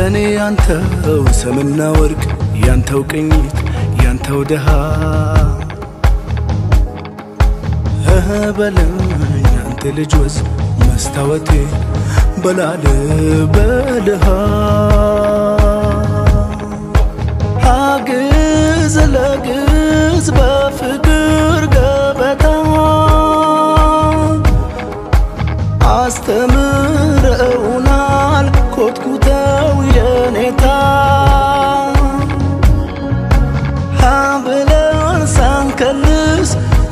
ያንተው ሰምና ወርቅ ያንተው ቅኝት ያንተው ድሃ። እህ በለኝ አንተ ልጅ ወዝ መስታወቴ በላል በልሃ አግዝ ለግዝ በፍቅር ገበታ። አስተምረውናል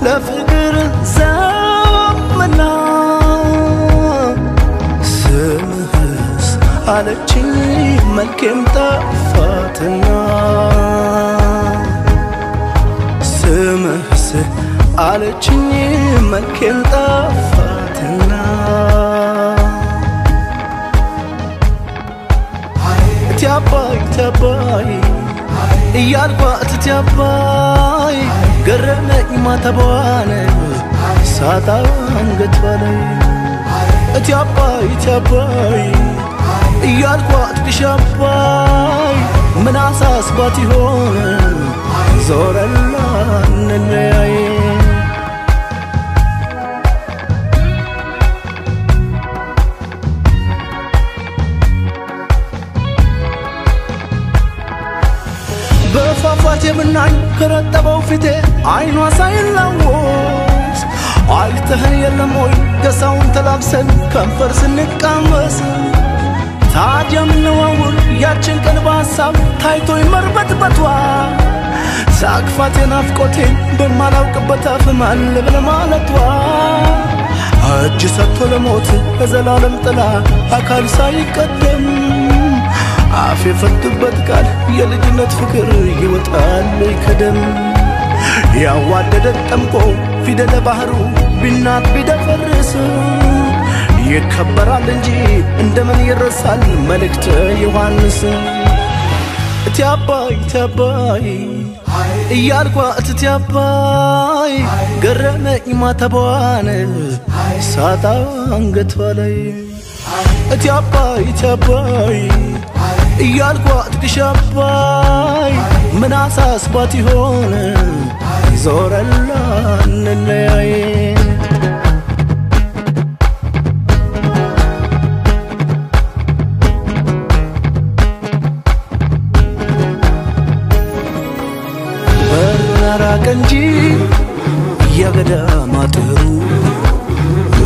ለፍቅር ዘመና ስምህስ አለችኝ መልኬም ጠፋትና ስምህስ አለችኝ መልኬም ጠፋትና እቲ አባይ እያልኳት አባይ ገረመኝ ማተቧን ሳጣ አንገቷ ላይ እቲ አባይ እቲ አባይ እያልኳት ግሽ ምን አሳስባት ይሆን ዞረላ እንለያይ ብናኝ ከረጠበው ፊቴ አይኗ ሳይላወስ አይተህን የለም ወይ? ገሳውን ተላብሰን ከንፈር ስንቃመስ ታዲያ ምነዋውር ያችን ቀን በሐሳብ ታይቶኝ መርበትበቷ ሳቅፋቴ ናፍቆቴን በማላውቅበት አፍ ማን ልብል ማለቷ? እጅ ሰጥቶ ለሞት በዘላለም ጥላ አካል ሳይቀደም አፍ የፈቱበት ቃል የልጅነት ፍቅር ይወጣል ከደም። ያዋደደ ጠምቆ ፊደለ ባህሩ ቢናት ቢደፈርስ ይከበራል እንጂ እንደምን ይረሳል መልእክተ ዮሐንስ። እቲ አባይ እቲ እቲ አባይ ገረመኝ ማተቧን ሳጣ አንገቷ ላይ። እቲ አባይ እያልኳት ግሽ አባይ ምን አሳስባት ይሆን? ዞረላ እንለያይ። በራራቀ እንጂ የገዳም አጥሩ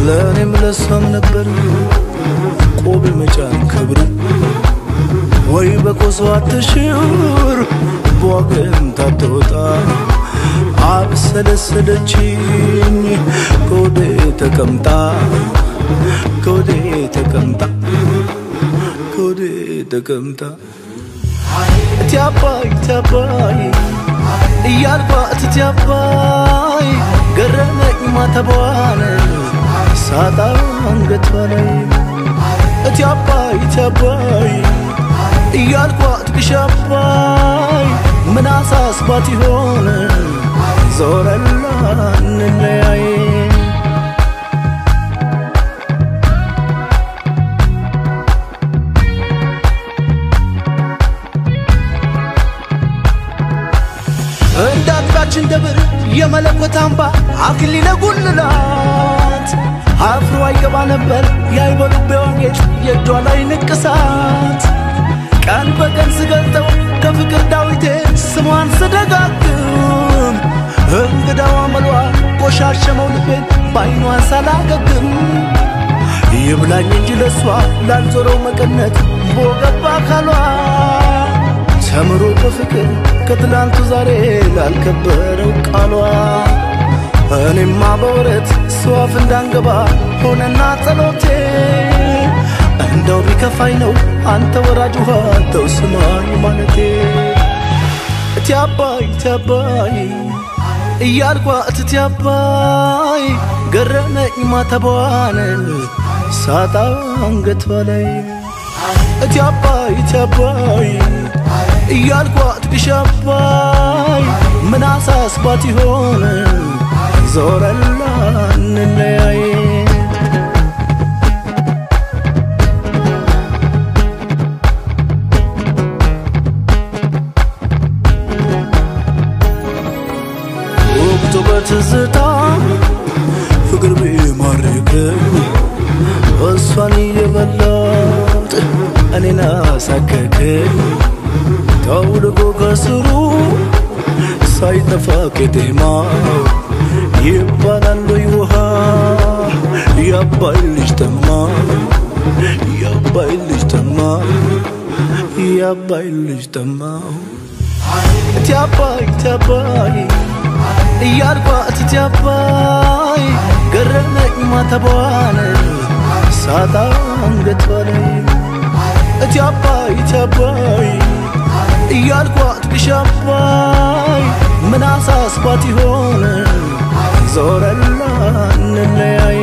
ለእኔም ለሷም ነበር። ቆብ መጫን ክብር ወይ በቆሶ አትሽር በዋገን ታትወጣ አብሰለሰለችኝ። ከወዴ ተቀምጣ? ከወዴ ተቀምጣ? ከወዴ ተቀምጣ? እቲ አባይ እያልኳት አባይ ገረመኝ ማተቧን ሳጣ አንገቷ ላይ። እቲ አባይ እያልኳት ግሽ አባይ ምን አሳስባት ይሆን? ዞረላ እንለያይ። እንደ አጥቢያችን ደብር የመለኮት አምባ አክሊለ ጉልላት። አፍሮ አይገባ ነበር የአይበሉቤዋ ጌጥ የእጇ ላይ ንቅሳት ቀን በቀን ስገልጠው ከፍቅር ዳዊቴ ስሟን ስደጋግም። እንግዳዋ መሏ ቆሻሸመው ልቤን በአይኗ ሳላገግም። ይብላኝ እንጂ ለሷ ላልዞረው መቀነት ቦገባ አካሏ። ተምሮ በፍቅር ከትላንቱ ዛሬ ላልከበረው ቃሏ። እኔማ በወረት ስዋፍ እንዳንገባ ሆነና ጸሎቴ እንደው ቢከፋኝ ነው አንተ ወራጅ ውሃ ተው ስማኝ ማለቴ። እቲ አባይ እያልኳት እቲ አባይ ገረመኝ ማተቧን ሳጣ አንገቷ ላይ እቲ አባይ እቲ አባይ እያልኳት ይሆን? ዞረላ አሳከከኝ ተውልጎ ከስሩ ሳይጠፋ ቄጤማው ይባላል ውሃ የአባይ ልጅ ተማ የአባይ ልጅ ተማ የአባይ ልጅ ተማ። እቲ አባይ እያልኳት እቲ ገረመኝ ማተቧን ሳጣ አንገቷ እቲ አባይ እቲ አባይ እያልኳት ምን አሳስባት ይሆን? ዞረላ እንለያይ